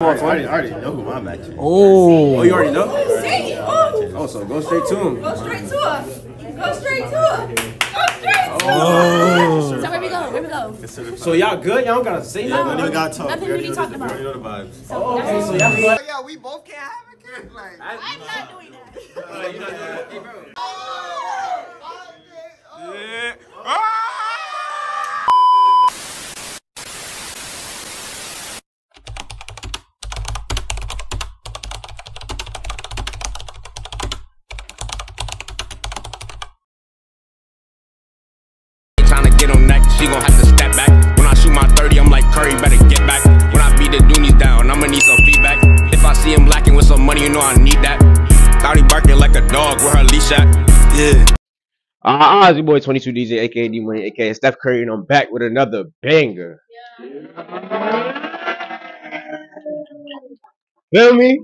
I already, I already know who my match is. Oh. Oh, you already know? Oh, Oh, so go straight to him. go straight to her. Go straight to her. Go straight to her. Oh. So where we go? Where we go? So y'all good? Y'all don't gotta say No, nothing. we got Nothing really talked about. know the vibes. So oh, Okay, so y'all good? Yeah, we both can't have a kid. Like, I'm not doing that. Tryna get on that, she gon' have to step back. When I shoot my 30, I'm like Curry, better get back. When I beat the Doonies down, I'ma need some feedback. If I see him lacking with some money, you know I need that. Thought he barking like a dog, with her leash at? Yeah. Uh, uh, it's your boy 22 DJ, aka D Money, aka Steph Curry, and I'm back with another banger. Feel me?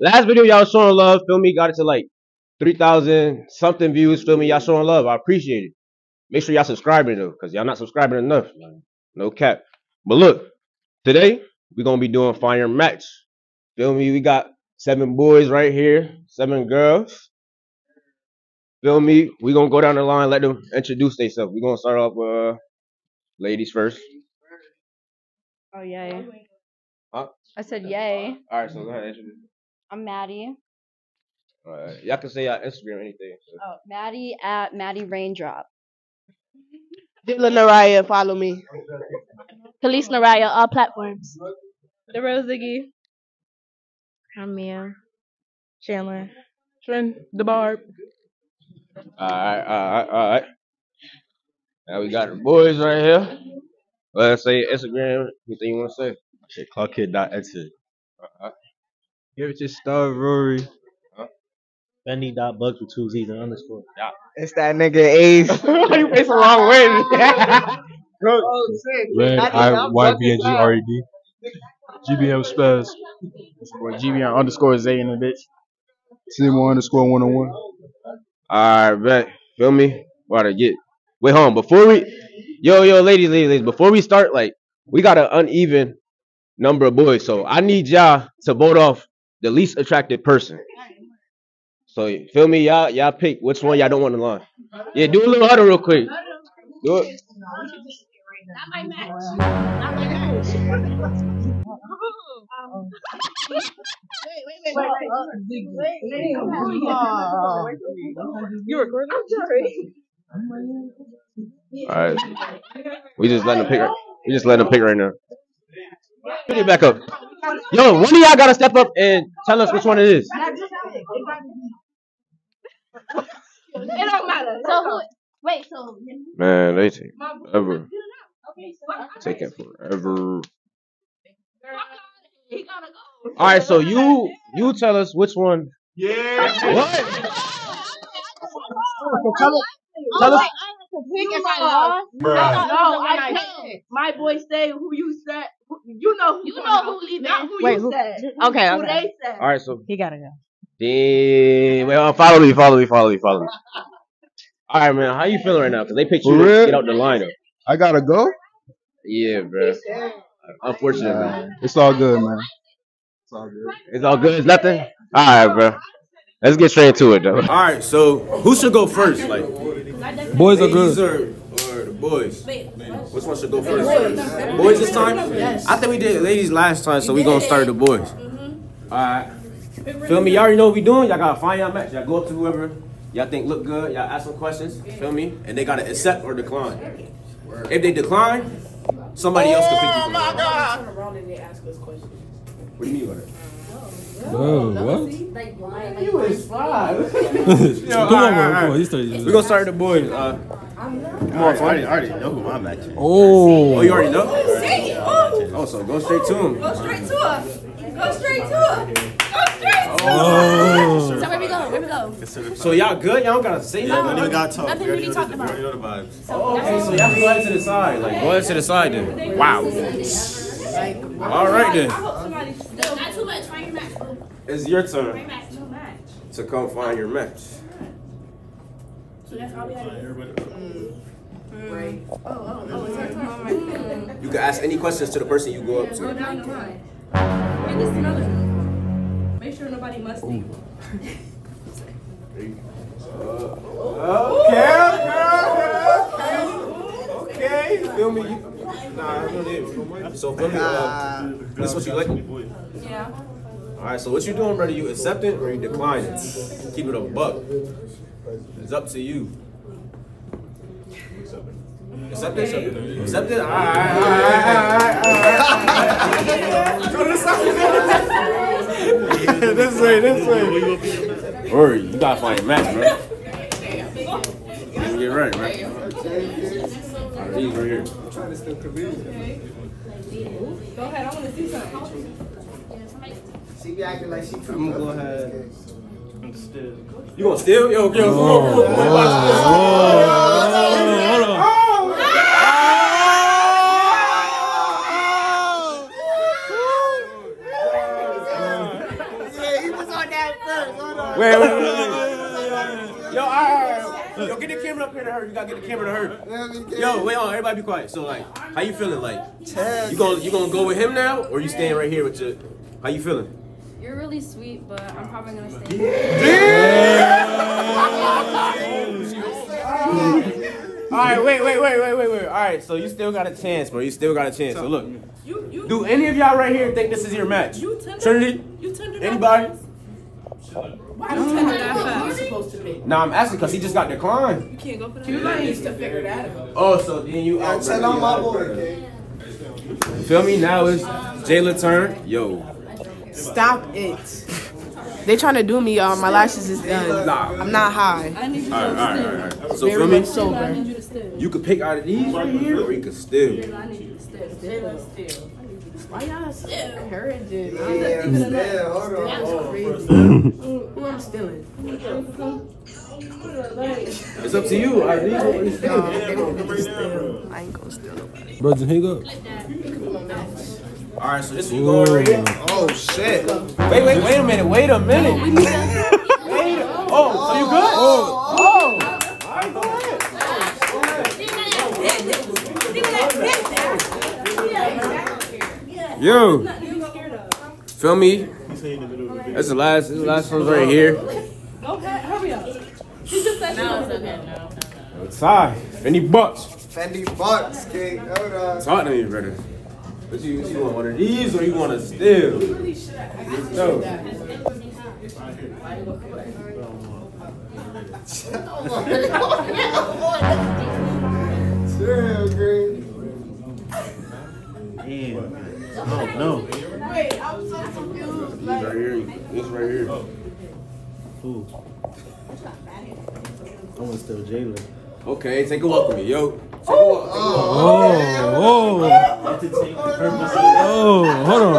Last video y'all showing love, feel me? Got it to like 3,000 something views, feel me? Y'all showing love, I appreciate it. Make sure y'all subscribing though, because y'all not subscribing enough. No cap. But look, today we're gonna be doing fire match. Feel me? We got seven boys right here, seven girls. Feel me? We're gonna go down the line, let them introduce themselves. We're gonna start off with uh, ladies first. Oh yeah. Huh? I said yay. All right, so go ahead, introduce. I'm Maddie. All right, y'all can say y'all Instagram or anything. so. Oh, Maddie at Maddie Raindrop. Dylan Naraya, follow me. Police Naraya, all platforms. The Rose Ziggy. I'm Mia. Chandler. Trent, the Barb. All right, all right, all right. Now we got the boys right here. Let's say Instagram. Anything you want to say? Shit, clockkid.exit. Uh-huh. Give it your star, Rory. Benny dot bugs with two Z's and underscore. it's that nigga Ace. you face the wrong way. oh, shit. Red Maddie, I I'm Y fucking B N G proud. R E D. GBM Spaz. It's boy GBM underscore Zay in the bitch. CMO underscore one on one. All right, bet. Feel me? About to get. Wait, hold on. Before we, yo, yo, ladies, ladies, ladies. Before we start, like, we got an uneven number of boys, so I need y'all to vote off the least attractive person. So feel me, y'all, y'all pick which one y'all don't want to line. Yeah, do a little huddle real quick. Do it. My match. Not my match. You recording? I'm sorry. All right. We just letting them pick. Right, we just letting them pick right now. Put it back up. Yo, one of y'all gotta step up and tell us which one it is. It don't matter. So who? Wait. So. Man, they take forever. Okay. So. Taking forever. He gotta go. All right, so you you tell us which one. Yeah. What? Tell us. Tell us. Pick if I lost. No, I know. My boy say who you said. Who, you know who. You know who leaving. Not who Wait, you who- said. Okay, Who okay. they said. All right, so He gotta go. Damn. Wait, uh, follow me, follow me, follow me, follow me. All right, man. How you feeling right now? Cause they picked you For to get out the lineup. I gotta go. Yeah, bro. Unfortunately, It's all good, man. It's all good. it's all good. It's nothing. All right, bro. Let's get straight into it, though. All right, so who should go first? Like, Boys are good. or, or the boys? Which one should go first? Boys this time? I think we did ladies last time, so we're gonna start the boys. All right. Feel me? Y'all already know what we doing. Y'all gotta find y'all match. Y'all go up to whoever y'all think look good. Y'all ask some questions. Feel me? And they gotta accept or decline. If they decline, somebody else can pick you. Oh my god! What do you mean by that? Oh, what? You is fly. Yo, Come all on, right, Come on. right. You started. We gonna start the boys. Uh, Come on, I already, I already know who my match is. Oh. oh, you already know? Oh, Oh, so go straight to him. go straight to her. Go straight to her. Go straight to her. Oh. So where we go? Where we go? So y'all good? Y'all don't gotta say No, nothing. even gotta talk. nothing We already really know the- talked we already know the vibes. Oh, okay, so y'all go ahead to the side. Like, go ahead to the side then. Wow. All right then. Not too much. Find your match. It's your turn match. No match. to come find your match. So that's all we had to do. Mm. Right. Oh, oh, oh, it's her turn. Mm. You can ask any questions to the person you go up Go to. down the line. this another one. Make sure nobody must eat. Okay, okay, okay. Feel me? Nah, I know that. So feel me? Uh, this what you like? Yeah. All right. So what you doing, brother? You accept it or you decline it? Keep it a buck. It's up to you. Accept it. Accept it. Accept it. All right. All right. All right. Go to the side. This way. This way. Or you gotta find a match, bro. Get right, right? Alright, these right here. Go ahead. I want to see something. She be acting like she too I'm gonna go ahead. this and steal. You gonna steal? Yo, yo, come on, come on, come on. Watch this. Hold on. Yeah, he was on that first. Hold on. Wait, wait, wait, wait. Yo, all right, all right. Yo, get the camera to her. You gotta get the camera to her. Let me get Yo, wait on. Everybody be quiet. So, like, how you feeling? Like, you gonna you gonna go with him now, or you staying right here with your? How you feeling? You're really sweet, but I'm probably gonna stay. All right, wait, wait, wait, wait, wait, wait. All right, so you still got a chance, bro. You still got a chance. So look, You, you, do any of y'all right here think this is your match? you. Trinity, You tender. anybody? Why you tender that fast? You're supposed to be. Nah, I'm asking because he just got declined. You can't go for that. You needs to figure that out. Oh, so then you Yo, out. tell on my boy, kid. Feel me? Now it's Jayla turn. Yo, Stop it. They trying to do me, y'all. My lashes is done. nah. I'm not high. I need you All right, to all right, all steal. right. So Very feel me? much sober. I need you to steal. You could pick out of these right here, or you could steal. I need you to steal. Steal. Steal. Why y'all so encouraging? Yeah, yeah, hold on. That's crazy. Who I'm stealing? It's up to you. I need No, they won't get to steal. I ain't gonna steal nobody. Bro, just hang up. All right, so this you going right here. Oh, shit. Wait, wait, wait a minute. Wait a minute. wait. A, oh, so you good? Oh. Oh. All right, go ahead. Yo, feel me? That's the last. This is the last one's right here. Go ahead. Hurry up. She just said she was okay. Ty, any bucks? Fendi Bucks, kid. Hold on. Talk to me, brother. What you, you want? One of these, or you want to steal? No. Damn, green. Damn. I don't know. Wait, I'm so confused. Right here. This right here. Ooh. I want to steal Jalen. Okay, take a walk with me, yo. Take a walk. Take a walk. Oh, oh, hold on.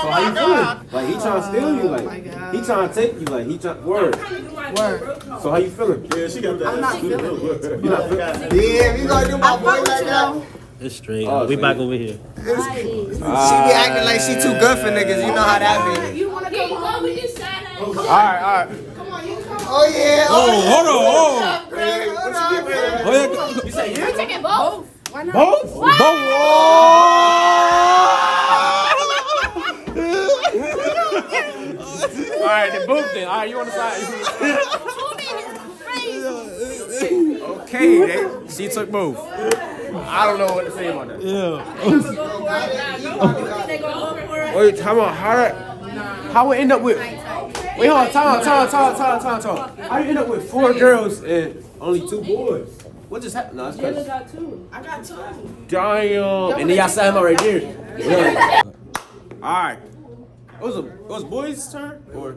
So how you feeling? Like he trying to steal you, like he trying to take you, like he trying word. Word. So how you feeling? Yeah, she got that. I'm not feeling it. You not feeling? Damn, you gonna do my boy fuck with like that? Though. It's straight. Oh, we so back over here. She be acting like she too good for niggas. You know how that be. You wanna come home with this All right, all right. Oh, yeah. Oh, oh, hold on. Oh, Hey, what you give oh yeah. You say yeah? Taking both. Why not? Both? All right, then both then. All right, you on the side. okay, they, she took both. I don't know what to say about that. Yeah. gonna go for. Wait, time out. How that? How we end up with? Wait, hold on. Time out. Time out. Time out. Time out. Time out. Time out. How you end up with four girls and only two boys? What just happened? No, Jayla crazy. got two. I got two. Damn. And then y'all sat him right there. Yeah. All right. It was a it was boys' turn or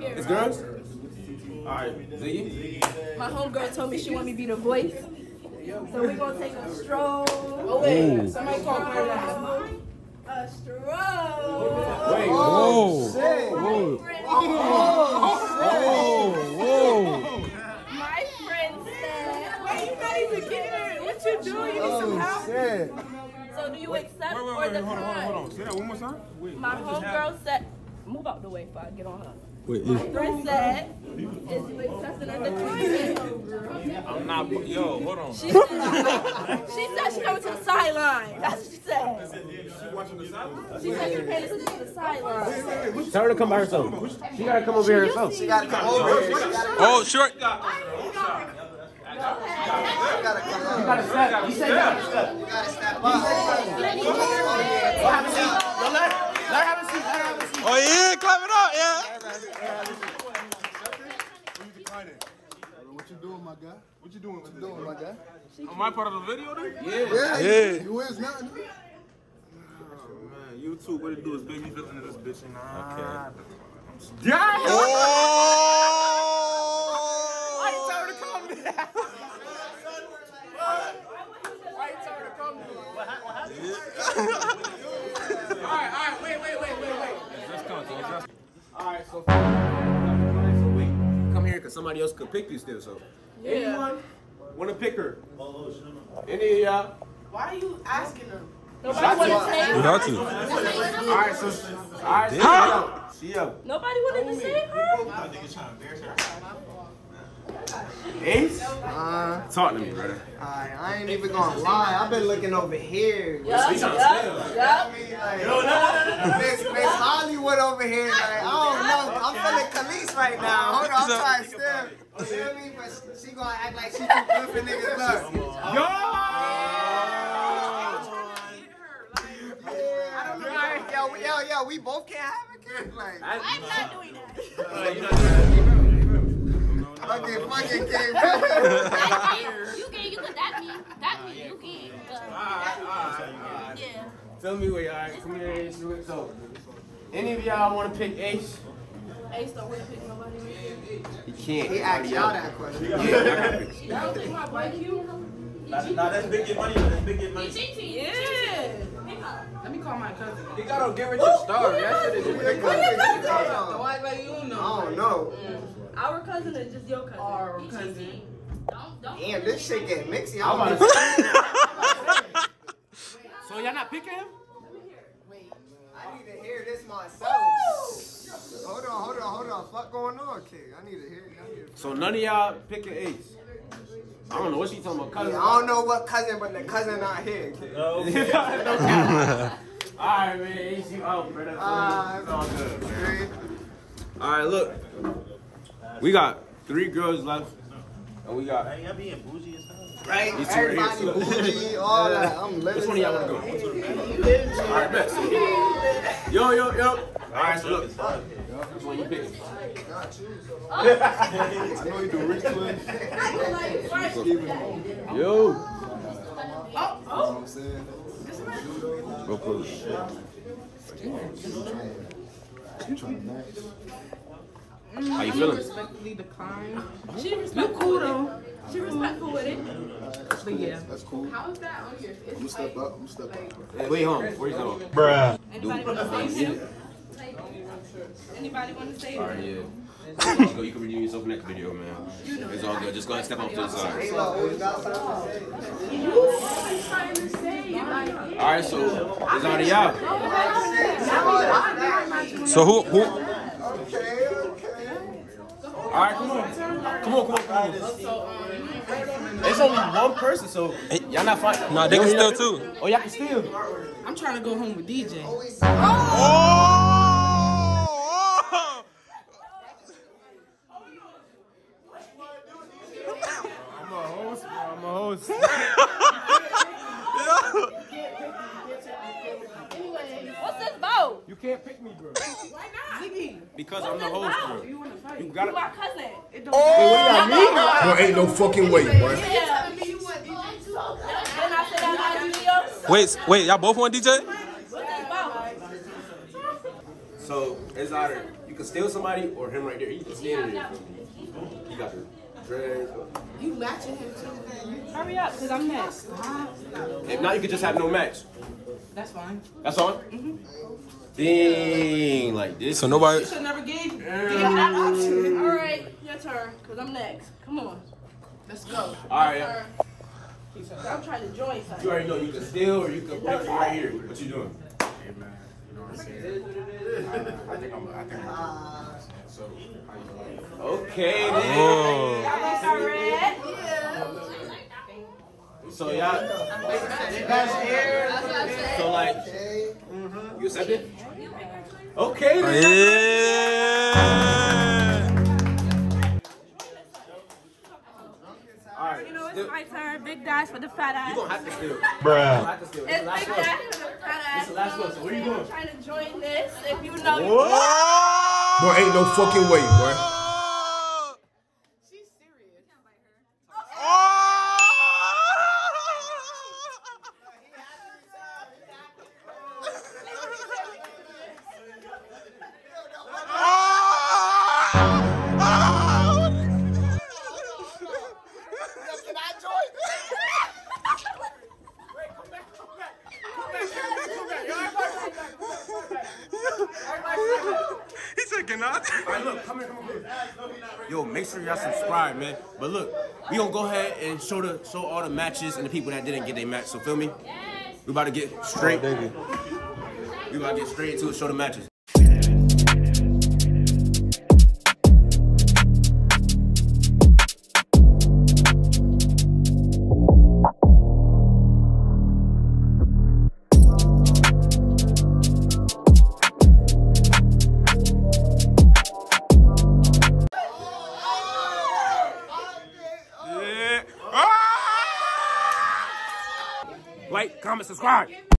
it's girls. All right, Ziggy. My homegirl told me she want me to be the voice. So we gonna take a stroll. Oh wait, somebody call her that. A stroll. Wait. Whoa. Shit. Whoa. Whoa. Whoa. My friend said. Why you not even getting it? What you doing? You need some help? shit. So do you accept or decline? Say that one more time. My homegirl said. Move out the way before I get on her. Wait, My friend said, is successing at the tournament. I'm not. Yo, hold on. She said, she said she coming to the sideline. That's what she said. She said she paying attention to the sideline. Tell her to come by herself. She gotta come over here herself. She gotta come over here. Oh, short. she gotta come over. You gotta step. You said you gotta step. You gotta step up. Don't let, let her have a seat. Let her have a seat. Oh yeah, clap it up, yeah. What you doing, my guy? What you doing? What you doing, my guy? Am I part of the video then? Yeah, Yeah. You is now. Man, YouTube, what it do is baby listening to this bitch and okay. Why you tell her to come? Why you tell her to come? What happened? All right, all right, wait, wait, wait, wait, wait. Just come, so just All right, so, so wait, come here because somebody else could pick you still. So, anyone want to pick her? Any of y'all? Why are you asking them? Nobody want to say You got to. All right, so, all right, so she up. She up. Nobody wanted to save her? Ace, Uh, talk to me, brother. I, I ain't even gonna lie. I've been looking over here. Yup, We tryna yup, yup. I mean, like, Miss, Miss Hollywood over here, like, I don't know. I'm feeling Khalees right now. Hold on, I'm trying to still. You feel me? But she gonna act like she too good for niggas. Look. Yo, we- yo, yo, we both can't have a kid. Like, I'm not doing that. Fucking, fucking kid. You can, you can, that mean, that mean you can. But, yeah. Tell me wait, all right, come here, Ace. So, any of y'all want to pick Ace? Ace don't want to pick nobody. He can't. He asked y'all that question. Yeah, I. Y'all don't think my boy cute? Nah, that's big get money. That's big get money. Yeah. Let me call my cousin. You gotta get rid your star. That shit is Who your? Don't act like you know. I don't know. Mm. Our cousin is just your cousin. Our cousin. Don't, don't. Damn, this shit get mixy. I'm I'm about to say. So y'all not picking him? Wait, I need to hear this myself. Hold on, hold on, hold on. Fuck going on, kid? I need to hear. I need to So none of y'all picking Ace. I don't know what she talking about. Cousin. Yeah, I don't know what cousin, but the cousin not here. Kid. no cap. All right, man. Ace, you out, brother. Uh, it's all good. Three. All right, look. We got three girls left, and we got. Y'all being bougie as hell. Right? These two right here, Everybody bougie, all that. I'm living. Which one of y'all want to go? All right, bet. Yo, yo, yo. All right, so look. Which one you picking? I know you do Rick oh. Twin. Yo. You know what I'm saying? Go close. You trying to match? How you mm-hmm. feeling? Respectfully decline. She You cool though. She respectful with it. But yeah. That's cool. How is that on your? I'm gonna step up. I'm gonna step up. Hey, wait, home. Where you going? Bruh. Anybody want to save him? Anybody want to save All right, yeah. You can, you can redeem yourself next video, man. It's all good. Just go ahead and step off to the side. Halo always got something to say. All right, so it's on to oh, y'all. So who who? Okay, okay. All right, come on. Come on, come on, come on. It's only one person, so y'all not fighting. Nah, they can steal too. Oh, y'all can steal. I'm trying to go home with DJ. Oh! I'm a host, bro. I'm a host. What's this vote? You can't pick me, bro. Why not? Ziggy. Because I'm the host, bro. You want to fight? You You gotta. my cousin. It don't oh, Bro, ain't no fucking way, boy. Yeah. Then I said I got video. Wait, wait, y'all both want DJ? What's? So it's either you can steal somebody or him right there. He can stand there. He got the dreads. You matching him too. Hurry up, because I'm next. If not, you could just have no match. That's fine. That's all. Mm-hmm. Dang, like this. So nobody. You should never gave, gave that mm. option. All right, your turn, because I'm next. Come on. Let's go. All right, yeah. I'm trying to join You already know you can steal or you can pick from right here. What ah. you doing? Okay, Oh. then. So y'all, so like, you accept it? Okay, then. You know, it's my turn. Big dash for the fat ass. You gonna have to steal. Bruh. You have to steal. It's This is the last big one. dash for the fat ass. This is the last one. So where you going? Trying to join this. If you know. Boy, ain't no fucking way, boy. Make sure y'all subscribe, man. But look, we gonna go ahead and show the show all the matches and the people that didn't get their match. So feel me? We about to get straight. We about to get straight into it. Show the matches. Subscribe.